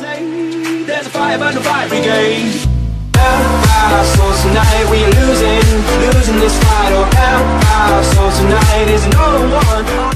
there's a fire but no fire brigade. Help our souls tonight, we are losing, losing this fight. Oh, help our souls tonight is no one.